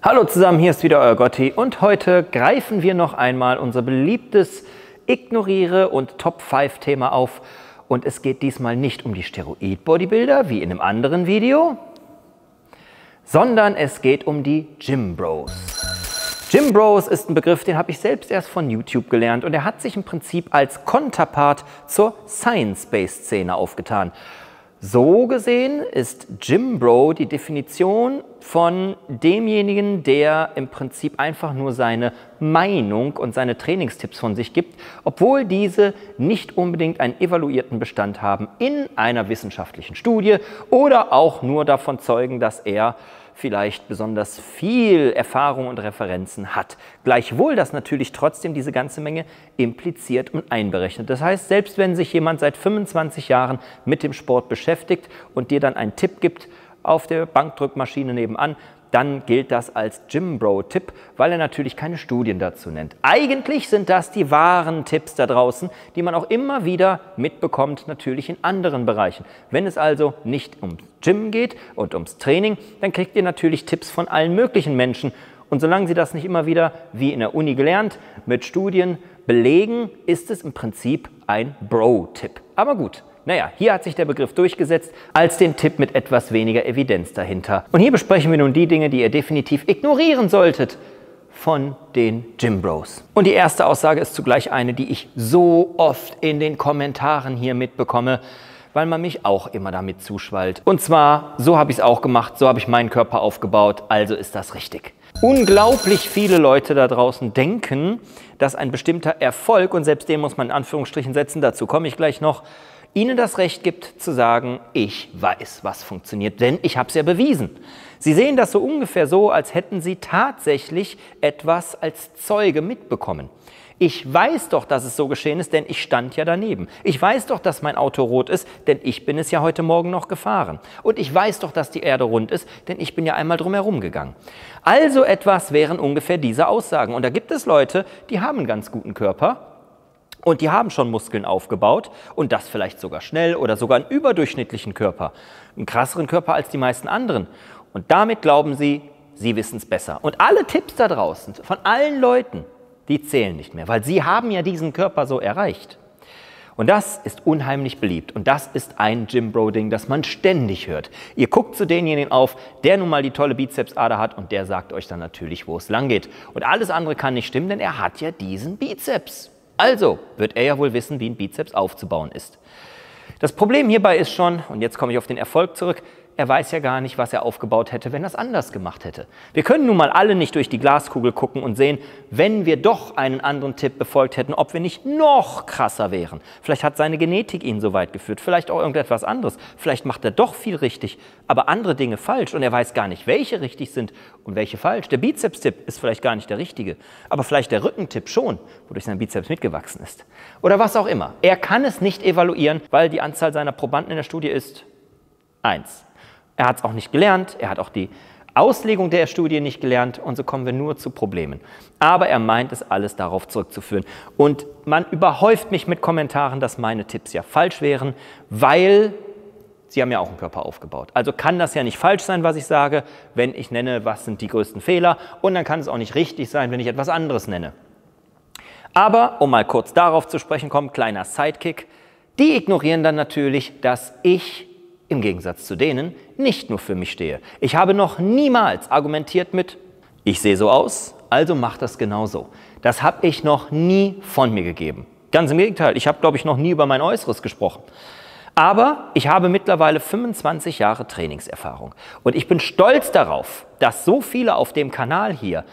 Hallo zusammen, hier ist wieder euer Gotti und heute greifen wir noch einmal unser beliebtes Ignoriere und Top 5 Thema auf und es geht diesmal nicht um die Steroid-Bodybuilder wie in einem anderen Video, sondern es geht um die Gym Bros. Gym Bros ist ein Begriff, den habe ich selbst erst von YouTube gelernt und er hat sich im Prinzip als Konterpart zur Science-Based-Szene aufgetan. So gesehen ist Jim Bro die Definition von demjenigen, der im Prinzip einfach nur seine Meinung und seine Trainingstipps von sich gibt, obwohl diese nicht unbedingt einen evaluierten Bestand haben in einer wissenschaftlichen Studie oder auch nur davon zeugen, dass er vielleicht besonders viel Erfahrung und Referenzen hat. Gleichwohl das natürlich trotzdem diese ganze Menge impliziert und einberechnet. Das heißt, selbst wenn sich jemand seit 25 Jahren mit dem Sport beschäftigt und dir dann einen Tipp gibt auf der Bankdrückmaschine nebenan, dann gilt das als Jim Bro-Tipp, weil er natürlich keine Studien dazu nennt. Eigentlich sind das die wahren Tipps da draußen, die man auch immer wieder mitbekommt, natürlich in anderen Bereichen. Wenn es also nicht ums Gym geht und ums Training, dann kriegt ihr natürlich Tipps von allen möglichen Menschen. Und solange Sie das nicht immer wieder, wie in der Uni gelernt, mit Studien belegen, ist es im Prinzip ein Bro-Tipp. Aber gut, naja, hier hat sich der Begriff durchgesetzt als den Tipp mit etwas weniger Evidenz dahinter. Und hier besprechen wir nun die Dinge, die ihr definitiv ignorieren solltet von den Gym Bros. Und die erste Aussage ist zugleich eine, die ich so oft in den Kommentaren hier mitbekomme, weil man mich auch immer damit zuschwallt. Und zwar, so habe ich es auch gemacht, so habe ich meinen Körper aufgebaut, also ist das richtig. Unglaublich viele Leute da draußen denken, dass ein bestimmter Erfolg, und selbst den muss man in Anführungsstrichen setzen, dazu komme ich gleich noch, ihnen das Recht gibt zu sagen, ich weiß, was funktioniert, denn ich habe es ja bewiesen. Sie sehen das so ungefähr so, als hätten sie tatsächlich etwas als Zeuge mitbekommen. Ich weiß doch, dass es so geschehen ist, denn ich stand ja daneben. Ich weiß doch, dass mein Auto rot ist, denn ich bin es ja heute Morgen noch gefahren. Und ich weiß doch, dass die Erde rund ist, denn ich bin ja einmal drumherum gegangen. Also etwas wären ungefähr diese Aussagen. Und da gibt es Leute, die haben einen ganz guten Körper, und die haben schon Muskeln aufgebaut und das vielleicht sogar schnell oder sogar einen überdurchschnittlichen Körper, einen krasseren Körper als die meisten anderen. Und damit glauben sie, sie wissen es besser. Und alle Tipps da draußen von allen Leuten, die zählen nicht mehr, weil sie haben ja diesen Körper so erreicht. Und das ist unheimlich beliebt. Und das ist ein Jim Bro-Ding, das man ständig hört. Ihr guckt zu denjenigen auf, der nun mal die tolle Bizepsader hat und der sagt euch dann natürlich, wo es lang geht. Und alles andere kann nicht stimmen, denn er hat ja diesen Bizeps. Also wird er ja wohl wissen, wie ein Bizeps aufzubauen ist. Das Problem hierbei ist schon, und jetzt komme ich auf den Erfolg zurück, er weiß ja gar nicht, was er aufgebaut hätte, wenn er es anders gemacht hätte. Wir können nun mal alle nicht durch die Glaskugel gucken und sehen, wenn wir doch einen anderen Tipp befolgt hätten, ob wir nicht noch krasser wären. Vielleicht hat seine Genetik ihn so weit geführt, vielleicht auch irgendetwas anderes. Vielleicht macht er doch viel richtig, aber andere Dinge falsch und er weiß gar nicht, welche richtig sind und welche falsch. Der Bizeps-Tipp ist vielleicht gar nicht der richtige, aber vielleicht der Rückentipp schon, wodurch sein Bizeps mitgewachsen ist. Oder was auch immer. Er kann es nicht evaluieren, weil die Anzahl seiner Probanden in der Studie ist eins. Er hat es auch nicht gelernt, er hat auch die Auslegung der Studie nicht gelernt und so kommen wir nur zu Problemen. Aber er meint es alles darauf zurückzuführen. Und man überhäuft mich mit Kommentaren, dass meine Tipps ja falsch wären, weil Sie haben ja auch einen Körper aufgebaut. Also kann das ja nicht falsch sein, was ich sage, wenn ich nenne, was sind die größten Fehler. Und dann kann es auch nicht richtig sein, wenn ich etwas anderes nenne. Aber, um mal kurz darauf zu sprechen kommen, kleiner Sidekick, die ignorieren dann natürlich, dass ich im Gegensatz zu denen nicht nur für mich stehe. Ich habe noch niemals argumentiert mit, ich sehe so aus, also mach das genauso. Das habe ich noch nie von mir gegeben. Ganz im Gegenteil, ich habe, glaube ich, noch nie über mein Äußeres gesprochen. Aber ich habe mittlerweile 25 Jahre Trainingserfahrung und ich bin stolz darauf, dass so viele auf dem Kanal hier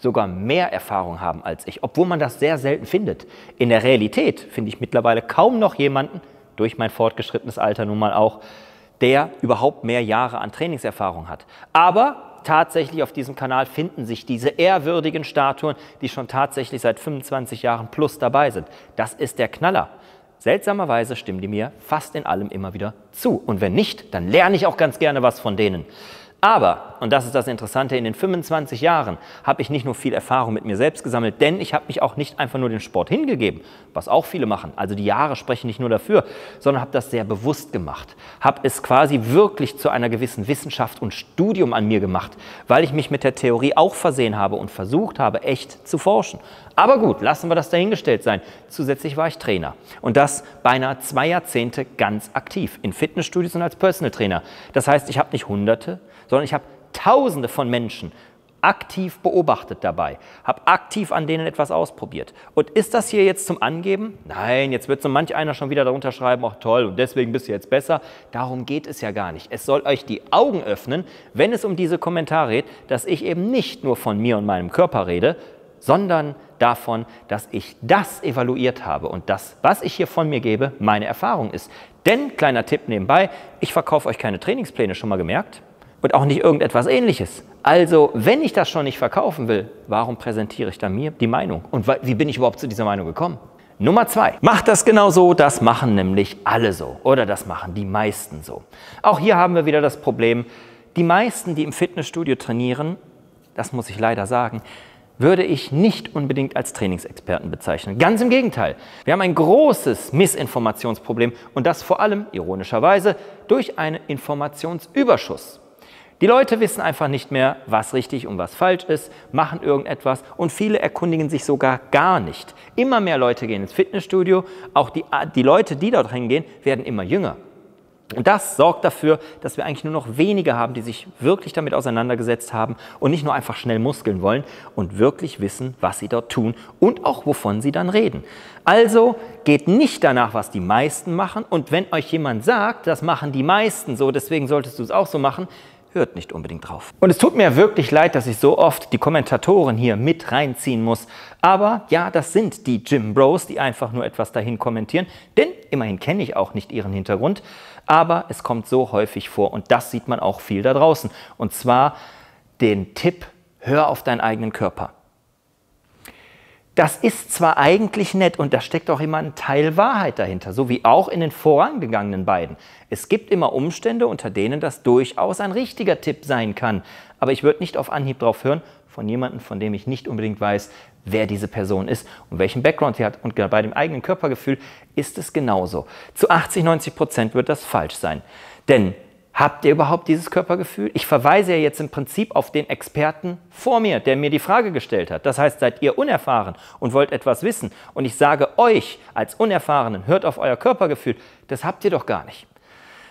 sogar mehr Erfahrung haben als ich, obwohl man das sehr selten findet. In der Realität finde ich mittlerweile kaum noch jemanden, durch mein fortgeschrittenes Alter nun mal auch, der überhaupt mehr Jahre an Trainingserfahrung hat. Aber tatsächlich auf diesem Kanal finden sich diese ehrwürdigen Statuen, die schon tatsächlich seit 25 Jahren plus dabei sind. Das ist der Knaller. Seltsamerweise stimmen die mir fast in allem immer wieder zu. Und wenn nicht, dann lerne ich auch ganz gerne was von denen. Aber, und das ist das Interessante, in den 25 Jahren habe ich nicht nur viel Erfahrung mit mir selbst gesammelt, denn ich habe mich auch nicht einfach nur den Sport hingegeben, was auch viele machen. Also die Jahre sprechen nicht nur dafür, sondern habe das sehr bewusst gemacht. Habe es quasi wirklich zu einer gewissen Wissenschaft und Studium an mir gemacht, weil ich mich mit der Theorie auch versehen habe und versucht habe, echt zu forschen. Aber gut, lassen wir das dahingestellt sein. Zusätzlich war ich Trainer und das beinahe zwei Jahrzehnte ganz aktiv in Fitnessstudios und als Personal Trainer. Das heißt, ich habe nicht Hunderte, sondern ich habe Tausende von Menschen aktiv beobachtet dabei, habe aktiv an denen etwas ausprobiert. Und ist das hier jetzt zum Angeben? Nein, jetzt wird so manch einer schon wieder darunter schreiben, ach toll, und deswegen bist du jetzt besser. Darum geht es ja gar nicht. Es soll euch die Augen öffnen, wenn es um diese Kommentare geht, dass ich eben nicht nur von mir und meinem Körper rede, sondern davon, dass ich das evaluiert habe und das, was ich hier von mir gebe, meine Erfahrung ist. Denn, kleiner Tipp nebenbei, ich verkaufe euch keine Trainingspläne, schon mal gemerkt? Und auch nicht irgendetwas ähnliches. Also, wenn ich das schon nicht verkaufen will, warum präsentiere ich dann mir die Meinung? Und wie bin ich überhaupt zu dieser Meinung gekommen? Nummer zwei, macht das genau so, das machen nämlich alle so oder das machen die meisten so. Auch hier haben wir wieder das Problem, die meisten, die im Fitnessstudio trainieren, das muss ich leider sagen, würde ich nicht unbedingt als Trainingsexperten bezeichnen. Ganz im Gegenteil. Wir haben ein großes Missinformationsproblem und das vor allem, ironischerweise, durch einen Informationsüberschuss. Die Leute wissen einfach nicht mehr, was richtig und was falsch ist, machen irgendetwas und viele erkundigen sich sogar gar nicht. Immer mehr Leute gehen ins Fitnessstudio, auch die, die Leute, die dort hingehen, werden immer jünger. Und das sorgt dafür, dass wir eigentlich nur noch wenige haben, die sich wirklich damit auseinandergesetzt haben und nicht nur einfach schnell Muskeln wollen und wirklich wissen, was sie dort tun und auch wovon sie dann reden. Also geht nicht danach, was die meisten machen. Und wenn euch jemand sagt, das machen die meisten so, deswegen solltest du es auch so machen, hört nicht unbedingt drauf. Und es tut mir wirklich leid, dass ich so oft die Kommentatoren hier mit reinziehen muss. Aber ja, das sind die Gym Bros, die einfach nur etwas dahin kommentieren. Denn immerhin kenne ich auch nicht ihren Hintergrund. Aber es kommt so häufig vor und das sieht man auch viel da draußen. Und zwar den Tipp, hör auf deinen eigenen Körper. Das ist zwar eigentlich nett und da steckt auch immer ein Teil Wahrheit dahinter, so wie auch in den vorangegangenen beiden. Es gibt immer Umstände, unter denen das durchaus ein richtiger Tipp sein kann. Aber ich würde nicht auf Anhieb drauf hören von jemandem, von dem ich nicht unbedingt weiß, wer diese Person ist und welchen Background sie hat. Und bei dem eigenen Körpergefühl ist es genauso. Zu 80, 90 Prozent wird das falsch sein. Denn Habt ihr überhaupt dieses Körpergefühl? Ich verweise ja jetzt im Prinzip auf den Experten vor mir, der mir die Frage gestellt hat. Das heißt, seid ihr unerfahren und wollt etwas wissen und ich sage euch als Unerfahrenen, hört auf euer Körpergefühl, das habt ihr doch gar nicht.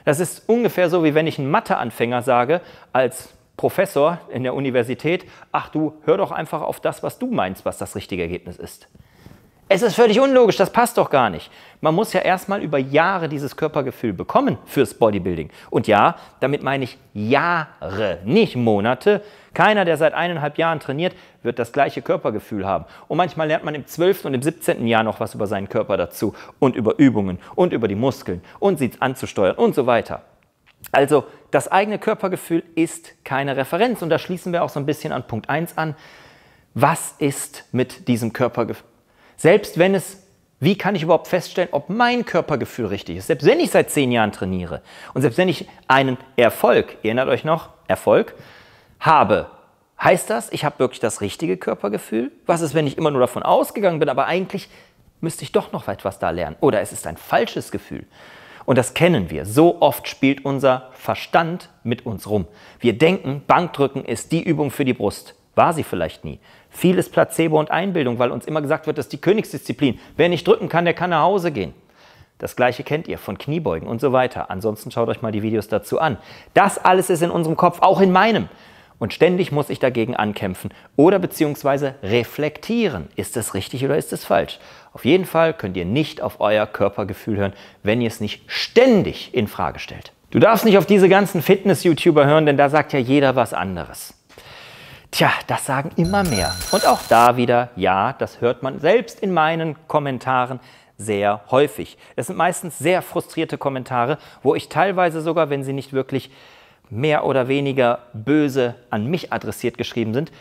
Das ist ungefähr so, wie wenn ich einen Matheanfänger sage, als Professor in der Universität, ach du, hör doch einfach auf das, was du meinst, was das richtige Ergebnis ist. Es ist völlig unlogisch, das passt doch gar nicht. Man muss ja erstmal über Jahre dieses Körpergefühl bekommen fürs Bodybuilding. Und ja, damit meine ich Jahre, nicht Monate. Keiner, der seit eineinhalb Jahren trainiert, wird das gleiche Körpergefühl haben. Und manchmal lernt man im 12. und im 17. Jahr noch was über seinen Körper dazu und über Übungen und über die Muskeln und sie anzusteuern und so weiter. Also das eigene Körpergefühl ist keine Referenz und da schließen wir auch so ein bisschen an Punkt 1 an. Was ist mit diesem Körpergefühl? Selbst wenn es, wie kann ich überhaupt feststellen, ob mein Körpergefühl richtig ist? Selbst wenn ich seit zehn Jahren trainiere und selbst wenn ich einen Erfolg, erinnert euch noch, Erfolg, habe, heißt das, ich habe wirklich das richtige Körpergefühl? Was ist, wenn ich immer nur davon ausgegangen bin, aber eigentlich müsste ich doch noch etwas da lernen? Oder es ist ein falsches Gefühl? Und das kennen wir. So oft spielt unser Verstand mit uns rum. Wir denken, Bankdrücken ist die Übung für die Brust. War sie vielleicht nie. Vieles Placebo und Einbildung, weil uns immer gesagt wird, das ist die Königsdisziplin. Wer nicht drücken kann, der kann nach Hause gehen. Das gleiche kennt ihr von Kniebeugen und so weiter. Ansonsten schaut euch mal die Videos dazu an. Das alles ist in unserem Kopf, auch in meinem. Und ständig muss ich dagegen ankämpfen oder beziehungsweise reflektieren. Ist es richtig oder ist es falsch? Auf jeden Fall könnt ihr nicht auf euer Körpergefühl hören, wenn ihr es nicht ständig in Frage stellt. Du darfst nicht auf diese ganzen Fitness-YouTuber hören, denn da sagt ja jeder was anderes. Tja, das sagen immer mehr. Und auch da wieder, ja, das hört man selbst in meinen Kommentaren sehr häufig. Es sind meistens sehr frustrierte Kommentare, wo ich teilweise sogar, wenn sie nicht wirklich mehr oder weniger böse an mich adressiert geschrieben sind,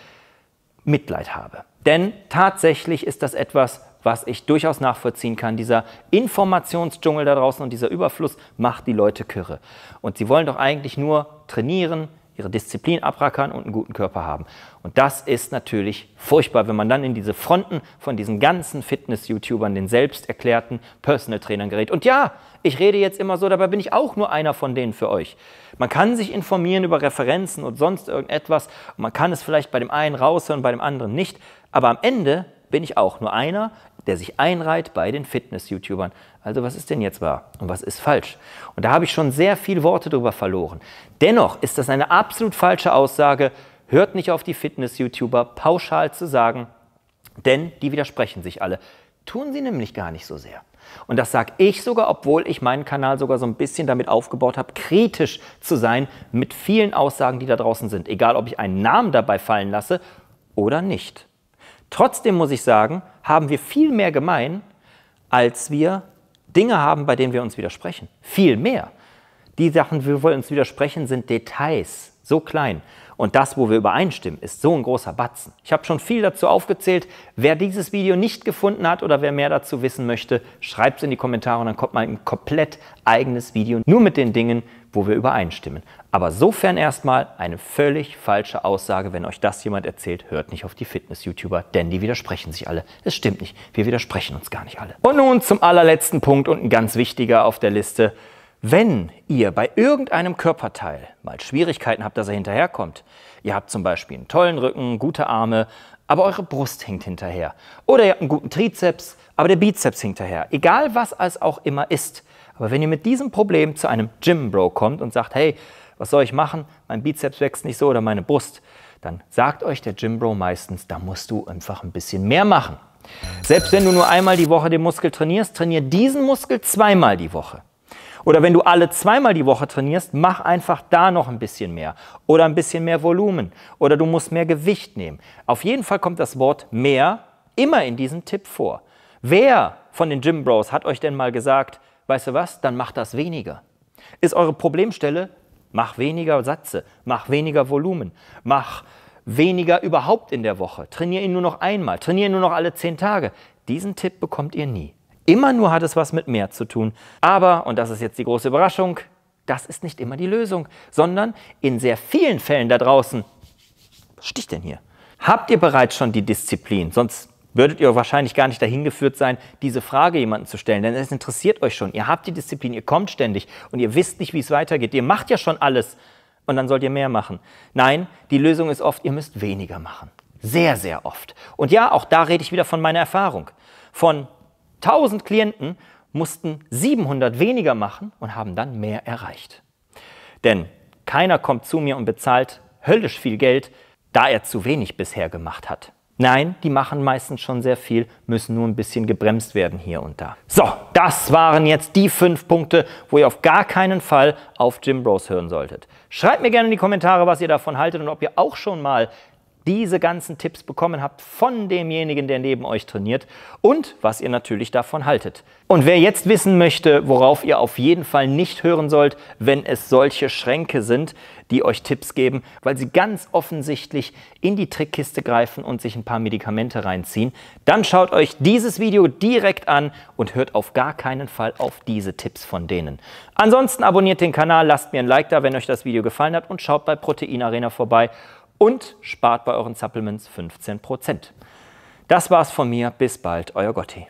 Mitleid habe. Denn tatsächlich ist das etwas, was ich durchaus nachvollziehen kann. Dieser Informationsdschungel da draußen und dieser Überfluss macht die Leute kirre. Und sie wollen doch eigentlich nur trainieren, ihre Disziplin abrackern und einen guten Körper haben. Und das ist natürlich furchtbar, wenn man dann in diese Fronten von diesen ganzen Fitness-YouTubern, den selbst erklärten Personal Trainern gerät. Und ja, ich rede jetzt immer so, dabei bin ich auch nur einer von denen für euch. Man kann sich informieren über Referenzen und sonst irgendetwas. Und man kann es vielleicht bei dem einen raushören, bei dem anderen nicht. Aber am Ende bin ich auch nur einer, der sich einreiht bei den Fitness-YouTubern. Also was ist denn jetzt wahr und was ist falsch? Und da habe ich schon sehr viele Worte drüber verloren. Dennoch ist das eine absolut falsche Aussage. Hört nicht auf die Fitness-YouTuber pauschal zu sagen, denn die widersprechen sich alle. Tun sie nämlich gar nicht so sehr. Und das sage ich sogar, obwohl ich meinen Kanal sogar so ein bisschen damit aufgebaut habe, kritisch zu sein mit vielen Aussagen, die da draußen sind. Egal, ob ich einen Namen dabei fallen lasse oder nicht. Trotzdem muss ich sagen, haben wir viel mehr gemein, als wir Dinge haben, bei denen wir uns widersprechen. Viel mehr. Die Sachen, wo wir uns widersprechen, sind Details, so klein. Und das, wo wir übereinstimmen, ist so ein großer Batzen. Ich habe schon viel dazu aufgezählt. Wer dieses Video nicht gefunden hat oder wer mehr dazu wissen möchte, schreibt es in die Kommentare und dann kommt mal ein komplett eigenes Video, nur mit den Dingen, wo wir übereinstimmen. Aber sofern erstmal eine völlig falsche Aussage, wenn euch das jemand erzählt, hört nicht auf die Fitness-YouTuber, denn die widersprechen sich alle. Es stimmt nicht, wir widersprechen uns gar nicht alle. Und nun zum allerletzten Punkt und ein ganz wichtiger auf der Liste. Wenn ihr bei irgendeinem Körperteil mal Schwierigkeiten habt, dass er hinterherkommt, ihr habt zum Beispiel einen tollen Rücken, gute Arme, aber eure Brust hängt hinterher. Oder ihr habt einen guten Trizeps, aber der Bizeps hinterher. Egal was es auch immer ist. Aber wenn ihr mit diesem Problem zu einem Gym-Bro kommt und sagt, hey, was soll ich machen? Mein Bizeps wächst nicht so oder meine Brust, dann sagt euch der Gym-Bro meistens, da musst du einfach ein bisschen mehr machen. Selbst wenn du nur einmal die Woche den Muskel trainierst, trainier diesen Muskel zweimal die Woche. Oder wenn du alle zweimal die Woche trainierst, mach einfach da noch ein bisschen mehr oder ein bisschen mehr Volumen oder du musst mehr Gewicht nehmen. Auf jeden Fall kommt das Wort mehr immer in diesem Tipp vor. Wer von den Gym Bros hat euch denn mal gesagt, weißt du was, dann macht das weniger? Ist eure Problemstelle, mach weniger Sätze, mach weniger Volumen, mach weniger überhaupt in der Woche, trainiere ihn nur noch einmal, trainiere ihn nur noch alle zehn Tage. Diesen Tipp bekommt ihr nie. Immer nur hat es was mit mehr zu tun. Aber, und das ist jetzt die große Überraschung, das ist nicht immer die Lösung, sondern in sehr vielen Fällen da draußen, was sticht denn hier? Habt ihr bereits schon die Disziplin? Sonst würdet ihr wahrscheinlich gar nicht dahin geführt sein, diese Frage jemandem zu stellen. Denn es interessiert euch schon. Ihr habt die Disziplin, ihr kommt ständig und ihr wisst nicht, wie es weitergeht. Ihr macht ja schon alles und dann sollt ihr mehr machen. Nein, die Lösung ist oft, ihr müsst weniger machen. Sehr, sehr oft. Und ja, auch da rede ich wieder von meiner Erfahrung. Von 1000 Klienten mussten 700 weniger machen und haben dann mehr erreicht. Denn keiner kommt zu mir und bezahlt höllisch viel Geld, da er zu wenig bisher gemacht hat. Nein, die machen meistens schon sehr viel, müssen nur ein bisschen gebremst werden hier und da. So, das waren jetzt die fünf Punkte, wo ihr auf gar keinen Fall auf Jim Bros hören solltet. Schreibt mir gerne in die Kommentare, was ihr davon haltet und ob ihr auch schon mal diese ganzen Tipps bekommen habt von demjenigen, der neben euch trainiert und was ihr natürlich davon haltet. Und wer jetzt wissen möchte, worauf ihr auf jeden Fall nicht hören sollt, wenn es solche Schränke sind, die euch Tipps geben, weil sie ganz offensichtlich in die Trickkiste greifen und sich ein paar Medikamente reinziehen, dann schaut euch dieses Video direkt an und hört auf gar keinen Fall auf diese Tipps von denen. Ansonsten abonniert den Kanal, lasst mir ein Like da, wenn euch das Video gefallen hat und schaut bei Protein Arena vorbei und spart bei euren Supplements 15%. Das war's von mir. Bis bald, euer Gotti.